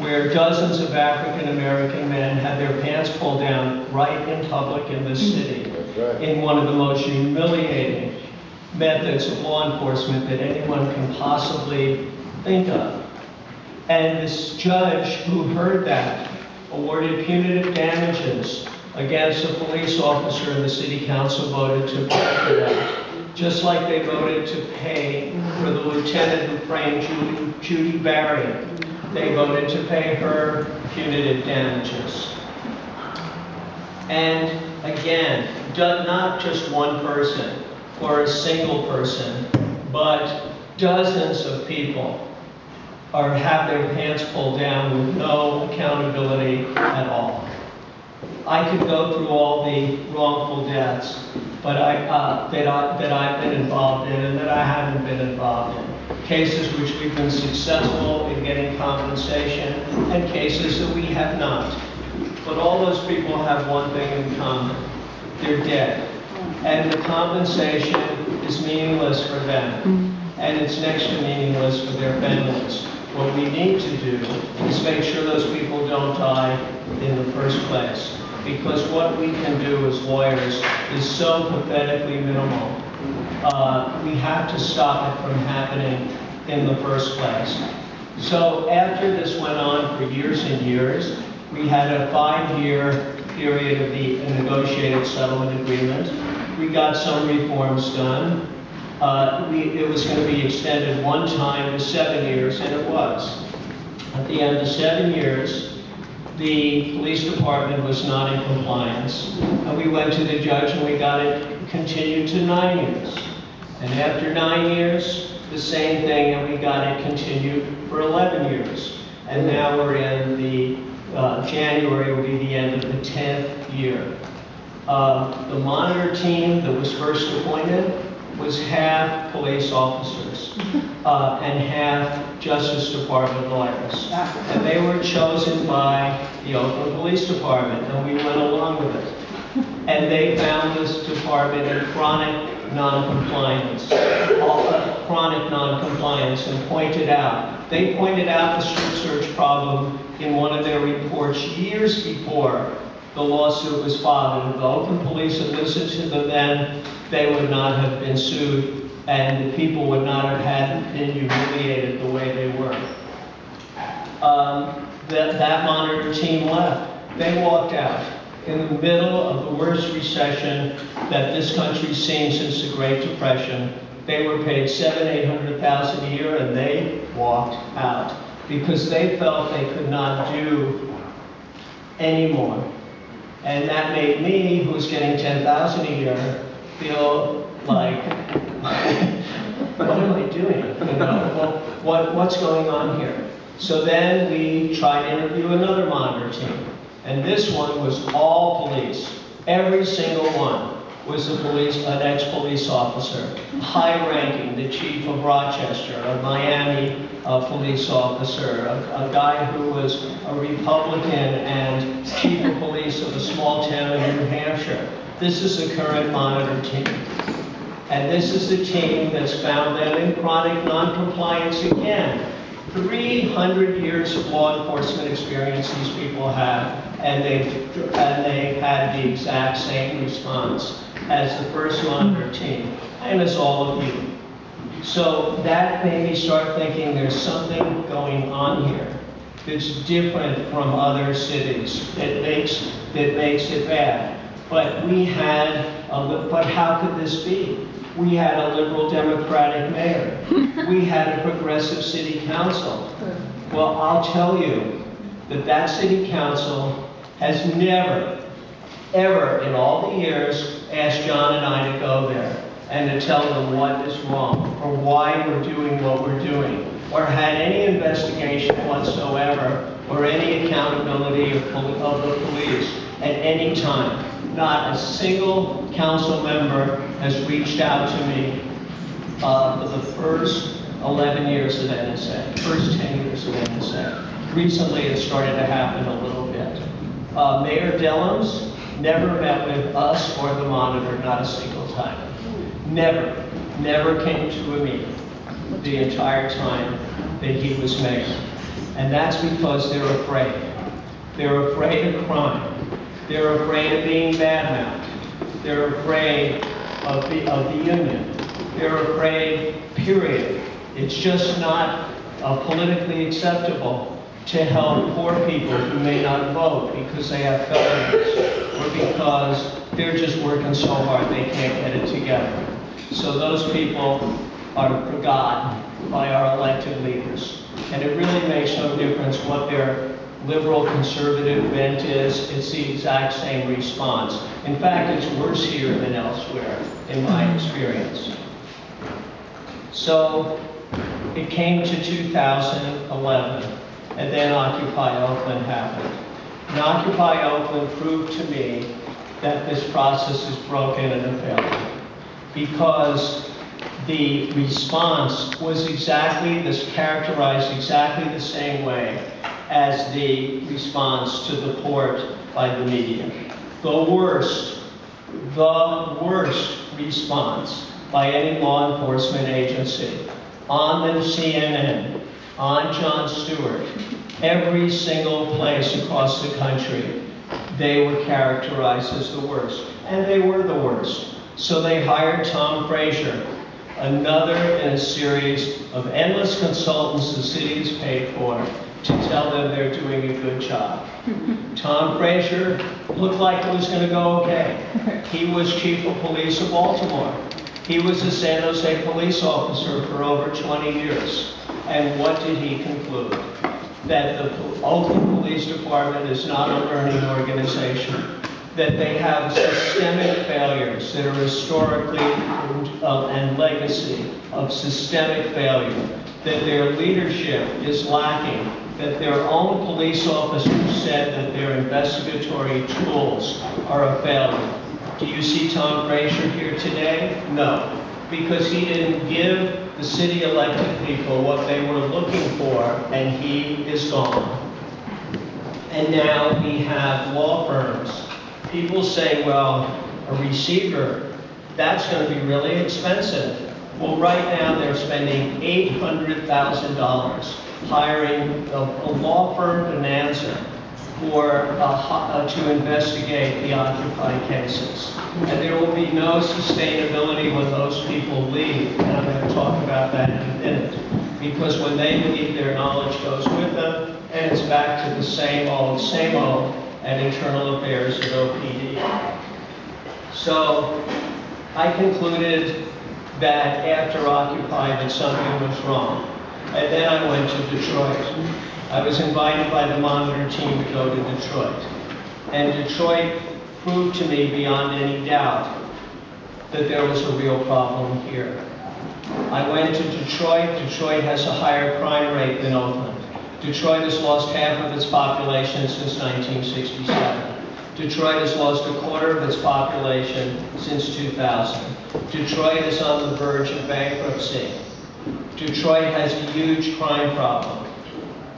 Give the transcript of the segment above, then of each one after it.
where dozens of African-American men had their pants pulled down right in public in this city right. in one of the most humiliating methods of law enforcement that anyone can possibly think of. And this judge who heard that awarded punitive damages against a police officer, and the city council voted to pay for that. Just like they voted to pay for the lieutenant who framed Judi, Judi Bari. They voted to pay her punitive damages. And again, not just one person or a single person, but dozens of people are, have their pants pulled down with no accountability at all. I could go through all the wrongful deaths, but I, uh, that I, that I've been involved in and that I haven't been involved in. Cases which we've been successful in getting compensation and cases that we have not. But all those people have one thing in common. They're dead. And the compensation is meaningless for them. And it's next to meaningless for their families. What we need to do is make sure those people don't die in the first place. Because what we can do as lawyers is so pathetically minimal. Uh, We have to stop it from happening in the first place. So after this went on for years and years, we had a five-year period of the negotiated settlement agreement. We got some reforms done. Uh, we- It was going to be extended one time to seven years, and it was. At the end of seven years, the police department was not in compliance. And we went to the judge and we got it continued to nine years. And after nine years, the same thing, and we got it continued for 11 years. And now we're in the, uh, January will be the end of the 10th year. Uh, The monitor team that was first appointed was half police officers uh, and half Justice Department lawyers. And they were chosen by the Oakland Police Department, and we went along with it. And they found this department in chronic noncompliance, uh, chronic noncompliance, and pointed out, they pointed out the strip search problem in one of their reports years before the lawsuit was filed. If the Oakland Police had listened to them then, they would not have been sued, and the people would not have had been humiliated the way they were. Um, That, that monitor team left. They walked out in the middle of the worst recession that this country's seen since the Great Depression. They were paid seven, eight hundred thousand a year, and they walked out because they felt they could not do anymore. And that made me, who was getting ten thousand a year, feel like, what am I doing? You know, well, what, what's going on here? So then we tried to interview another monitor team, and this one was all police. Every single one was a police, an ex-police officer, high-ranking, the chief of Rochester, a Miami uh, police officer, a, a guy who was a Republican and chief of police of a small town in New Hampshire. This is the current monitor team. And this is the team that's found them in chronic noncompliance again. 300 years of law enforcement experience these people have, and they've, and they've had the exact same response as the first monitor team, and as all of you. So that made me start thinking there's something going on here that's different from other cities. That makes, that makes it bad. But we had, a but how could this be? We had a liberal Democratic mayor. We had a progressive city council. Well, I'll tell you that that city council has never, ever in all the years asked John and I to go there and to tell them what is wrong or why we're doing what we're doing or had any investigation whatsoever or any accountability of, of the police at any time. Not a single council member has reached out to me uh, for the first 11 years of NSA, first 10 years of NSA. Recently, it started to happen a little bit. Uh, Mayor Dellums never met with us or the monitor, not a single time. Never, never came to a meeting the entire time that he was mayor. And that's because they're afraid. They're afraid of crime. They're afraid of being badmouthed. They're afraid of the, of the union. They're afraid, period. It's just not uh, politically acceptable to help poor people who may not vote because they have felonies or because they're just working so hard they can't get it together. So those people are forgotten by our elected leaders. And it really makes no difference what their liberal conservative bent is, it's the exact same response. In fact, it's worse here than elsewhere, in my experience. So it came to 2011, and then Occupy Oakland happened. And Occupy Oakland proved to me that this process is broken and a failure. Because the response was exactly this, characterized exactly the same way as the response to the port by the media. The worst, the worst response by any law enforcement agency on the CNN, on Jon Stewart, every single place across the country, they were characterized as the worst. And they were the worst. So they hired Tom Frazier, another in a series of endless consultants the city has paid for to tell them they're doing a good job. Tom Frazier looked like it was going to go okay. He was chief of police of Baltimore. He was a San Jose police officer for over 20 years. And what did he conclude? That the Oakland Police Department is not a learning organization that they have systemic failures that are historically uh, and legacy of systemic failure, that their leadership is lacking, that their own police officers said that their investigatory tools are a failure. Do you see Tom Frazier here today? No, because he didn't give the city elected people what they were looking for, and he is gone. And now we have law firms people say, well, a receiver, that's going to be really expensive. Well, right now they're spending $800,000 hiring a, a, law firm bonanza for uh, to investigate the Occupy cases. And there will be no sustainability when those people leave, and I'm going to talk about that in a minute. Because when they leave, their knowledge goes with them, and it's back to the same old, same old, and Internal Affairs at OPD. So I concluded that after Occupy that something was wrong. And then I went to Detroit. I was invited by the Monitor team to go to Detroit. And Detroit proved to me beyond any doubt that there was a real problem here. I went to Detroit. Detroit has a higher crime rate than Oakland. Detroit has lost half of its population since 1967. Detroit has lost a quarter of its population since 2000. Detroit is on the verge of bankruptcy. Detroit has a huge crime problem.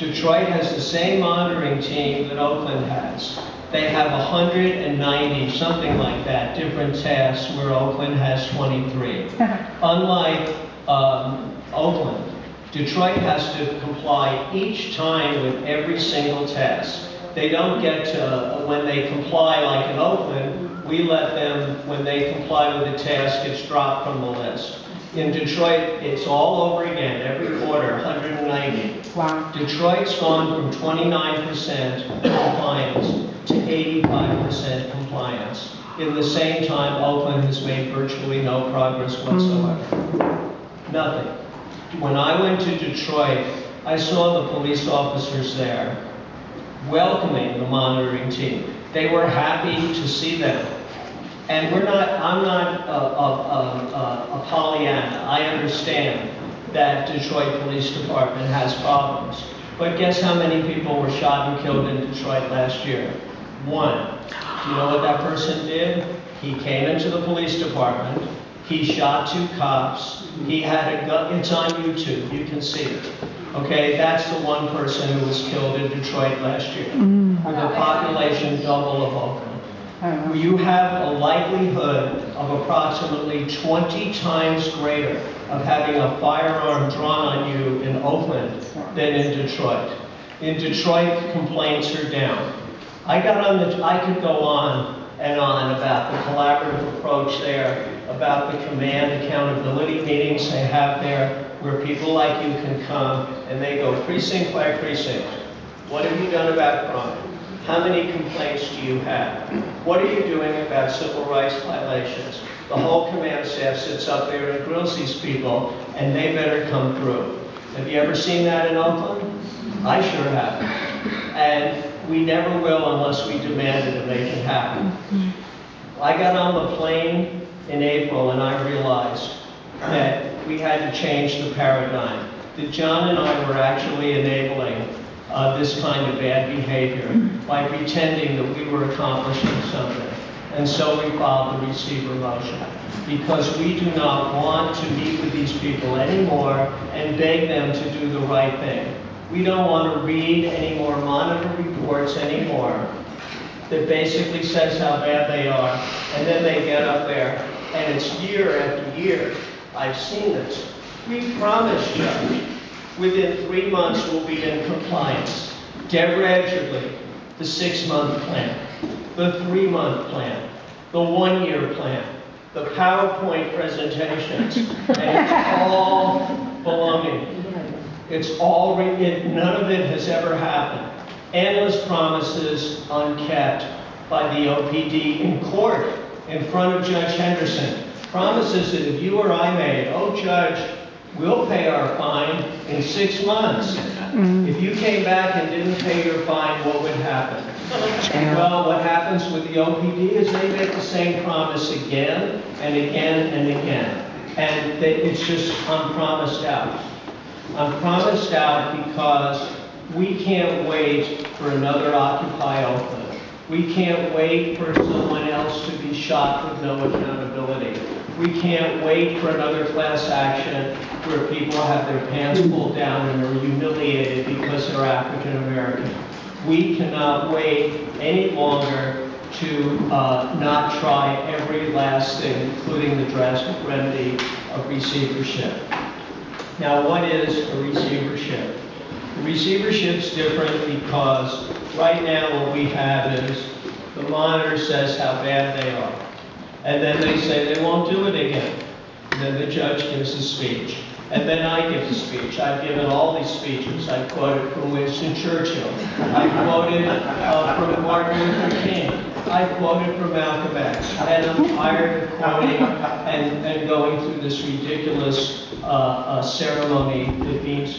Detroit has the same monitoring team that Oakland has. They have 190, something like that, different tasks where Oakland has 23. Unlike um, Oakland, Detroit has to comply each time with every single test. They don't get to, uh, when they comply like in Oakland, we let them, when they comply with the task, it's dropped from the list. In Detroit, it's all over again, every quarter, 190. Wow. Detroit's gone from 29% compliance to 85% compliance. In the same time, Oakland has made virtually no progress hmm. whatsoever. Nothing. When I went to Detroit, I saw the police officers there welcoming the monitoring team. They were happy to see them. And we're not, I'm not a, a, a, a Pollyanna. I understand that Detroit Police Department has problems. But guess how many people were shot and killed in Detroit last year? One. Do you know what that person did? He came into the police department, he shot two cops. He had a gun. It's on YouTube. You can see it. Okay, that's the one person who was killed in Detroit last year. Mm. With a population double of Oakland. You have a likelihood of approximately 20 times greater of having a firearm drawn on you in Oakland than in Detroit. In Detroit, complaints are down. I got on the, I could go on and on about the collaborative approach there, about the command accountability meetings they have there, where people like you can come and they go precinct by precinct. What have you done about crime? How many complaints do you have? What are you doing about civil rights violations? The whole command staff sits up there and grills these people, and they better come through. Have you ever seen that in Oakland? I sure have. And we never will unless we demand it and make it happen. I got on the plane in April and I realized that we had to change the paradigm. That John and I were actually enabling uh, this kind of bad behavior by pretending that we were accomplishing something. And so we filed the receiver motion because we do not want to meet with these people anymore and beg them to do the right thing. We don't want to read any more monitor reports anymore that basically says how bad they are, and then they get up there, and it's year after year. I've seen this. We promised Judge, within three months we'll be in compliance. Edgerly, the six-month plan, the three-month plan, the one-year plan, the PowerPoint presentations, and it's all baloney. It's all, it, none of it has ever happened. Endless promises unkept by the OPD in court in front of Judge Henderson. Promises that if you or I made, oh, Judge, we'll pay our fine in six months. Mm-hmm. If you came back and didn't pay your fine, what would happen? Well, what happens with the OPD is they make the same promise again and again and again. And they, it's just unpromised out. I'm promised out because we can't wait for another Occupy Oakland. We can't wait for someone else to be shot with no accountability. We can't wait for another class action where people have their pants pulled down and are humiliated because they're African American. We cannot wait any longer to uh, not try every last thing, including the drastic remedy of receivership. Now, what is a receivership? The Receivership's different because right now what we have is the monitor says how bad they are. And then they say they won't do it again. And then the judge gives a speech. And then I give a speech. I've given all these speeches. I quoted from Winston Churchill. I quoted uh, from Martin Luther King. I quoted from Malcolm X. And I'm tired of quoting and, and going through this ridiculous uh, uh, ceremony that means